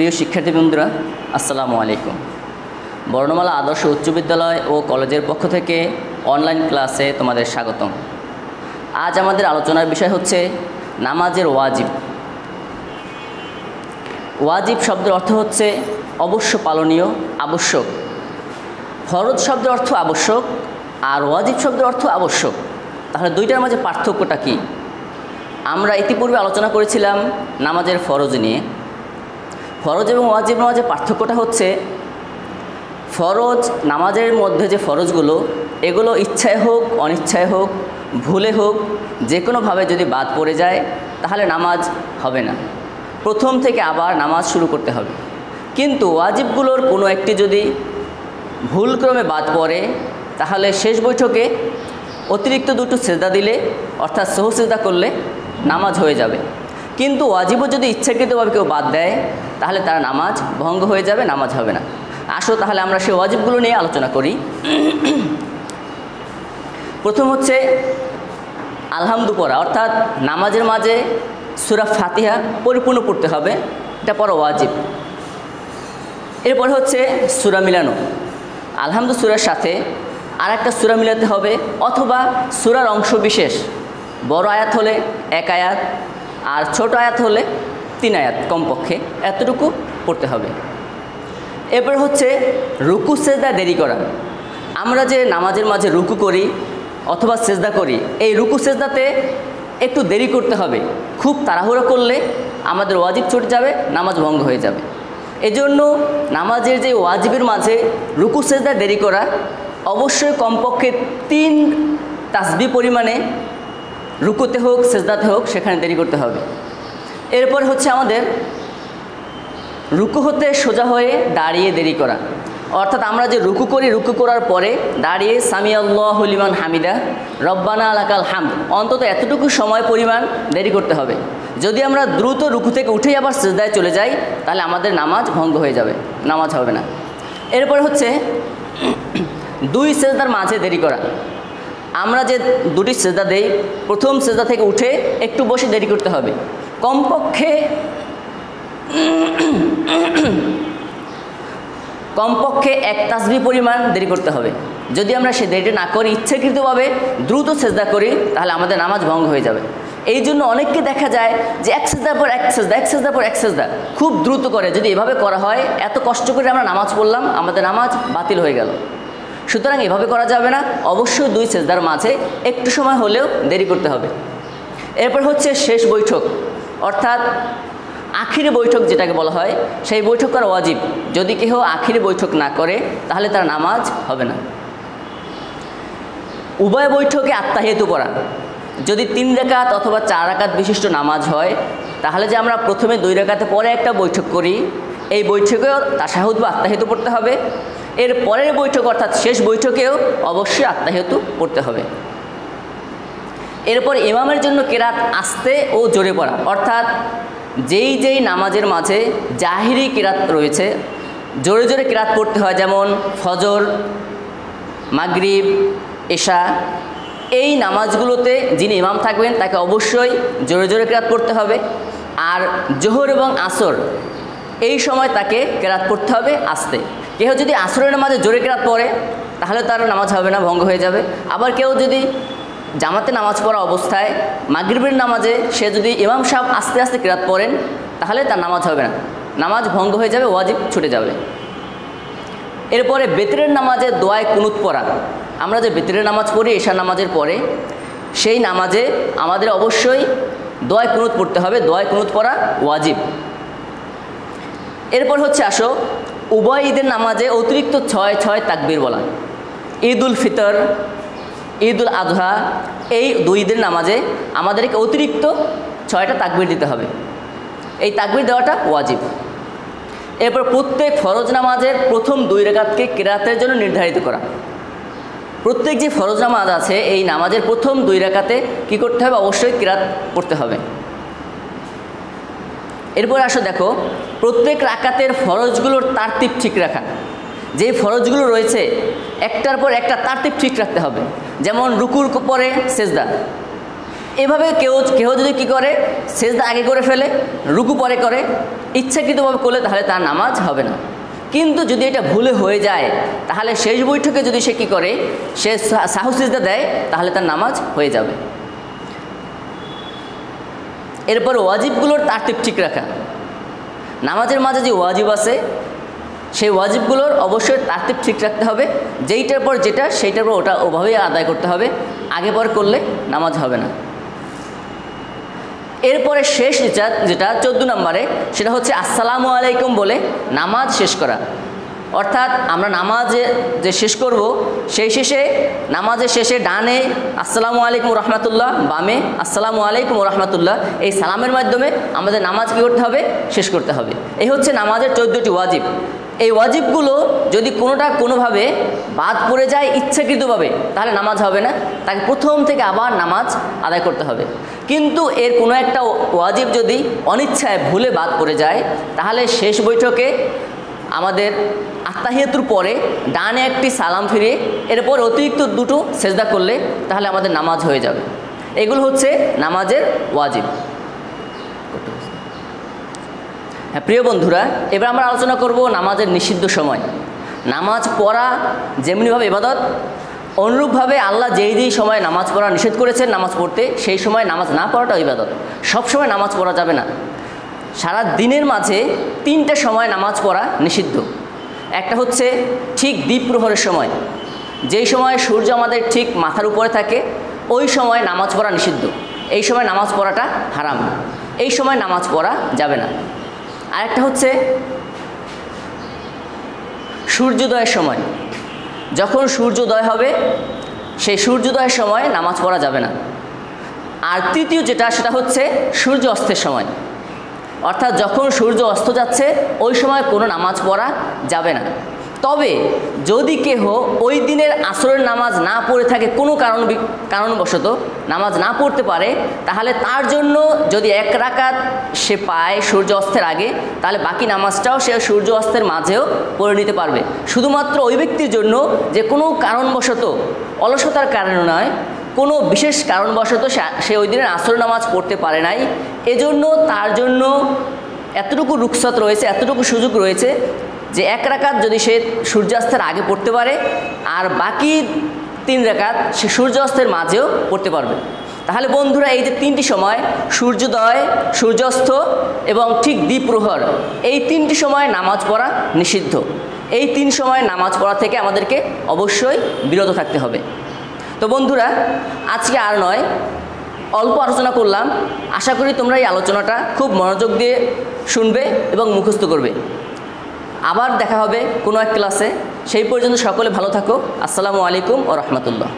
প্রিয় শিক্ষার্থী বন্ধুরা, আসসালামু আলাইকুম। বর্ণমালা আদর্শ উচ্চ বিদ্যালয় ও কলেজের পক্ষ থেকে অনলাইন ক্লাসে তোমাদের স্বাগতম। আজ আমাদের আলোচনার বিষয় হচ্ছে নামাজের ওয়াজিব। ওয়াজিব শব্দের অর্থ হচ্ছে অবশ্য পালনীয়, আবশ্যক। ফরজ শব্দের অর্থ আবশ্যক আর ওয়াজিব শব্দের অর্থ আবশ্যক। তাহলে দুইটার মাঝে পার্থক্যটা কী? আমরা ইতিপূর্বে আলোচনা করেছিলাম নামাজের ফরজ নিয়ে। ফরজ এবং ওয়াজিবের মাঝে পার্থক্যটা হচ্ছে, ফরজ নামাজের মধ্যে যে ফরজগুলো, এগুলো ইচ্ছায় হোক, অনিচ্ছায় হোক, ভুলে হোক, যে কোনোভাবে যদি বাদ পড়ে যায়, তাহলে নামাজ হবে না। প্রথম থেকে আবার নামাজ শুরু করতে হবে। কিন্তু ওয়াজিবগুলোর কোনো একটি যদি ভুলক্রমে বাদ পড়ে, তাহলে শেষ বৈঠকে অতিরিক্ত দুটো সেজদা দিলে, অর্থাৎ সহ সেজদা করলে নামাজ হয়ে যাবে। কিন্তু ওয়াজিবও যদি ইচ্ছাকৃতভাবে কেউ বাদ দেয়, তাহলে তার নামাজ ভঙ্গ হয়ে যাবে, নামাজ হবে না। আসো তাহলে আমরা সেই ওয়াজিবগুলো নিয়ে আলোচনা করি। প্রথম হচ্ছে আলহামদু পড়া, অর্থাৎ নামাজের মাঝে সুরা ফাতিহা পরিপূর্ণ পড়তে হবে, এটা পড়া ওয়াজিব। এরপরে হচ্ছে সুরা মিলানো। আলহামদু সুরার সাথে আর একটা সুরা মিলাতে হবে, অথবা সুরার অংশ বিশেষ। বড় আয়াত হলে এক আয়াত আর ছোট আয়াত হলে তিন আয়াত কমপক্ষে এতটুকু পড়তে হবে। এরপর হচ্ছে রুকু, সেজদা দেরি করা। আমরা যে নামাজের মাঝে রুকু করি অথবা সেজদা করি, এই রুকু, সেজদাতে একটু দেরি করতে হবে। খুব তাড়াহুড়ো করলে আমাদের ওয়াজিব ছুটে যাবে, নামাজ ভঙ্গ হয়ে যাবে। এজন্য নামাজের যে ওয়াজিবের মাঝে রুকু, সেজদা দেরি করা অবশ্যই কমপক্ষে তিন তাসবি পরিমাণে রুকুতে হোক, সেজদাতে হোক, সেখানে দেরি করতে হবে। এরপর হচ্ছে আমাদের রুকু হতে সোজা হয়ে দাঁড়িয়ে দেরি করা। অর্থাৎ আমরা যে রুকু করি, রুকু করার পরে দাঁড়িয়ে সামি আল্লাহ হলিমান হামিদা, রব্বানা আলাকাল হাম অন্তত এতটুকু সময় পরিমাণ দেরি করতে হবে। যদি আমরা দ্রুত রুকু থেকে উঠেই আবার সেজদায় চলে যাই, তাহলে আমাদের নামাজ ভঙ্গ হয়ে যাবে, নামাজ হবে না। এরপর হচ্ছে দুই সেজদার মাঝে দেরি করা। আমরা যে দুটি সেজদা দেই, প্রথম সেজদা থেকে উঠে একটু বসে দেরি করতে হবে। কমপক্ষে কমপক্ষে এক তাসবি পরিমাণ দেরি করতে হবে। যদি আমরা সে দেরিটা না করি ইচ্ছাকৃতভাবে দ্রুত সেজদা করি, তাহলে আমাদের নামাজ ভঙ্গ হয়ে যাবে। এই জন্য অনেককে দেখা যায় যে এক সেজদার পর এক সেজদা, এক সেজদার পর এক সেজদা খুব দ্রুত করে। যদি এভাবে করা হয়, এত কষ্ট করে আমরা নামাজ পড়লাম, আমাদের নামাজ বাতিল হয়ে গেল। সুতরাং এভাবে করা যাবে না। অবশ্যই দুই সেজদার মাঝে একটু সময় হলেও দেরি করতে হবে। এরপর হচ্ছে শেষ বৈঠক। অর্থাৎ আখিরি বৈঠক যেটাকে বলা হয়, সেই বৈঠক করা ওয়াজিব। যদি কেহ আখিরি বৈঠক না করে, তাহলে তার নামাজ হবে না। উভয় বৈঠকে আত্মাহেতু পড়া যদি তিন রেখাত অথবা চার রাকাত বিশিষ্ট নামাজ হয়, তাহলে যে আমরা প্রথমে দুই রেখাতে পরে একটা বৈঠক করি, এই বৈঠকেও তাসাহুদ বা আত্মাহেতু পড়তে হবে। এর পরের বৈঠক, অর্থাৎ শেষ বৈঠকেও অবশ্যই আত্মাহেতু পড়তে হবে। এরপর ইমামের জন্য কেরাত আস্তে ও জোরে পড়া, অর্থাৎ যেই যেই নামাজের মাঝে জাহিরি কেরাত রয়েছে, জোরে জোরে কেরাত পড়তে হয়, যেমন ফজর, মাগরিব, এশা, এই নামাজগুলোতে যিনি ইমাম থাকবেন, তাকে অবশ্যই জোরে জোরে কেরাত পড়তে হবে। আর জোহর এবং আসর, এই সময় তাকে কেরাত পড়তে হবে আস্তে। কেউ যদি আসরের নামাজে জোরে কেরাত পড়ে, তাহলে তার নামাজ হবে না, ভঙ্গ হয়ে যাবে। আবার কেউ যদি জামাতে নামাজ পড়া অবস্থায় মাগরিবের নামাজে সে যদি ইমাম সাহেব আস্তে আস্তে কেরাত পড়েন, তাহলে তার নামাজ হবে না। নামাজ ভঙ্গ হয়ে যাবে, ওয়াজিব ছুটে যাবে। এরপরে বেতরের নামাজে দোয়ায় কুনুত পড়া। আমরা যে বেতরের নামাজ পড়ি, এশার নামাজের পরে, সেই নামাজে আমাদের অবশ্যই দোয়ায় কুনুত পড়তে হবে। দোয়ায় কুনুত পড়া ওয়াজিব। এরপর হচ্ছে আসো উভয় ঈদের নামাজে অতিরিক্ত ছয় ছয় তাকবির বলা। ঈদ উল ফিতর ঈদ উল আজহা, এই দুই ঈদের নামাজে আমাদেরকে অতিরিক্ত ছয়টা তাকবির দিতে হবে। এই তাকবির দেওয়াটা ওয়াজিব। এরপর প্রত্যেক ফরজ নামাজের প্রথম দুই রেখাতকে কেরাতের জন্য নির্ধারিত করা। প্রত্যেক যে ফরজ নামাজ আছে, এই নামাজের প্রথম দুই রেখাতে কি করতে হবে? অবশ্যই কিরাত পড়তে হবে। এরপর আসো দেখো, প্রত্যেক রাকাতের ফরজগুলোর তারতিব ঠিক রাখা। যে ফরজগুলো রয়েছে, একটার পর একটা তারতিব ঠিক রাখতে হবে। যেমন রুকুর পরে সেজদা। এভাবে কেউ কেউ যদি কি করে, সেজদা আগে করে ফেলে, রুকু পরে করে, ইচ্ছাকৃতভাবে করলে তাহলে তার নামাজ হবে না। কিন্তু যদি এটা ভুলে হয়ে যায়, তাহলে শেষ বৈঠকে যদি সে কি করে সে, সাহু সিজদা দেয়, তাহলে তার নামাজ হয়ে যাবে। এরপর ওয়াজিবগুলোর তারতিব ঠিক রাখা। নামাজের মাঝে যে ওয়াজিব আছে, সেই ওয়াজিবগুলোর অবশ্যই তারতিব ঠিক রাখতে হবে। যেইটার পর যেটা, সেইটার পর ওটা ওভাবেই আদায় করতে হবে। আগে পর করলে নামাজ হবে না। এরপরে শেষ যেটা যেটা চোদ্দ নম্বরে, সেটা হচ্ছে আসসালামু আলাইকুম বলে নামাজ শেষ করা। অর্থাৎ আমরা নামাজে যে শেষ করব, সেই শেষে নামাজের শেষে ডানে আসসালামু আলাইকুম রহমতুল্লাহ, বামে আসসালামু আলাইকুম রহমতুল্লাহ, এই সালামের মাধ্যমে আমাদের নামাজ কী করতে হবে? শেষ করতে হবে। এই হচ্ছে নামাজের চোদ্দোটি ওয়াজিব। এই ওয়াজিবগুলো যদি কোনোটা কোনোভাবে বাদ পড়ে যায় ইচ্ছাকৃতভাবে, তাহলে নামাজ হবে না। তাকে প্রথম থেকে আবার নামাজ আদায় করতে হবে। কিন্তু এর কোনো একটা ওয়াজিব যদি অনিচ্ছায় ভুলে বাদ পড়ে যায়, তাহলে শেষ বৈঠকে আমাদের আত্মাহিয়াতুর পরে ডানে একটি সালাম ফিরে এরপর অতিরিক্ত দুটো সেজদা করলে তাহলে আমাদের নামাজ হয়ে যাবে। এগুলো হচ্ছে নামাজের ওয়াজিব। হ্যাঁ প্রিয় বন্ধুরা, এবার আমরা আলোচনা করব নামাজের নিষিদ্ধ সময়। নামাজ পড়া যেমনিভাবে এবাদত অনুরূপভাবে আল্লাহ যেই যেই সময় নামাজ পড়া নিষেধ করেছেন নামাজ পড়তে, সেই সময় নামাজ না পড়াটাও ইবাদত। সবসময় নামাজ পড়া যাবে না। সারা দিনের মাঝে তিনটে সময় নামাজ পড়া নিষিদ্ধ। একটা হচ্ছে ঠিক দ্বীপ প্রহরের সময়। যেই সময় সূর্য আমাদের ঠিক মাথার উপরে থাকে, ওই সময় নামাজ পড়া নিষিদ্ধ। এই সময় নামাজ পড়াটা হারাম। এই সময় নামাজ পড়া যাবে না। আরেকটা হচ্ছে সূর্যোদয়ের সময়। যখন সূর্যোদয় হবে, সেই সূর্যোদয়ের সময় নামাজ পড়া যাবে না। আর তৃতীয় যেটা, সেটা হচ্ছে সূর্য অস্তের সময়। অর্থাৎ যখন সূর্য অস্ত যাচ্ছে, ওই সময় কোনো নামাজ পড়া যাবে না। তবে যদি কেহ ওই দিনের আসরের নামাজ না পড়ে থাকে, কোনো কারণ কারণবশত নামাজ না পড়তে পারে, তাহলে তার জন্য যদি এক রাকাত সে পায় সূর্য অস্তের আগে, তাহলে বাকি নামাজটাও সে সূর্য অস্তের মাঝেও পড়ে নিতে পারবে। শুধুমাত্র ওই ব্যক্তির জন্য যে কোনো কারণবশত। অলসতার কারণে নয় কোনো বিশেষ কারণবশত সে ওই দিনের আসর নামাজ পড়তে পারে নাই। এজন্য তার জন্য এতটুকু রুখসত রয়েছে, এতটুকু সুযোগ রয়েছে যে এক রাকাত যদি সে সূর্যাস্তের আগে পড়তে পারে, আর বাকি তিন রাকাত সে সূর্যাস্তের মাঝেও পড়তে পারবে। তাহলে বন্ধুরা, এই যে তিনটি সময়, সূর্যোদয়, সূর্যাস্ত এবং ঠিক দ্বীপ্রহর, এই তিনটি সময় নামাজ পড়া নিষিদ্ধ। এই তিন সময় নামাজ পড়া থেকে আমাদেরকে অবশ্যই বিরত থাকতে হবে। তো বন্ধুরা, আজকে আর নয়, অল্প আলোচনা করলাম। আশা করি তোমরা এই আলোচনাটা খুব মনোযোগ দিয়ে শুনবে এবং মুখস্থ করবে। আবার দেখা হবে কোনো এক ক্লাসে। সেই পর্যন্ত সকলে ভালো থাকো। আসসালামু আলাইকুম ও রহমতুল্লাহ।